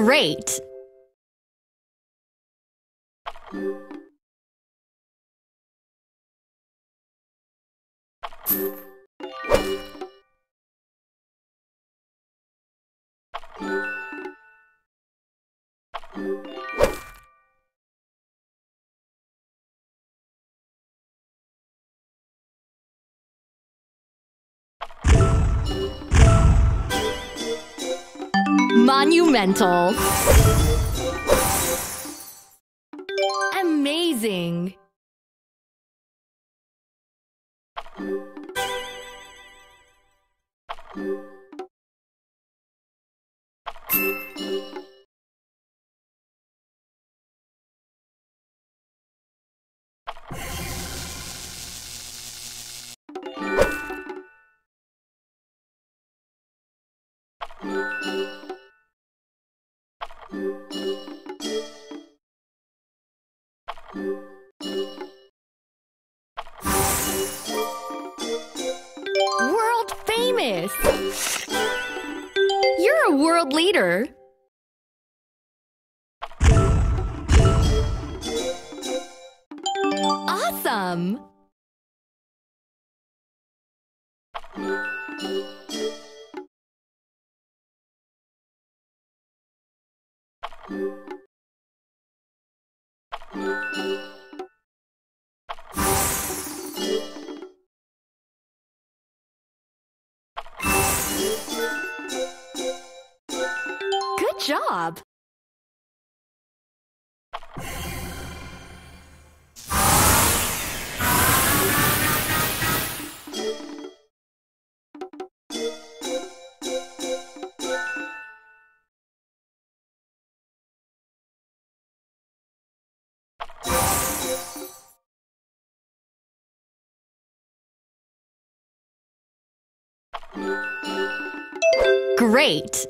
Great! Monumental. Amazing. World famous! You're a world leader. Awesome! Job! Great!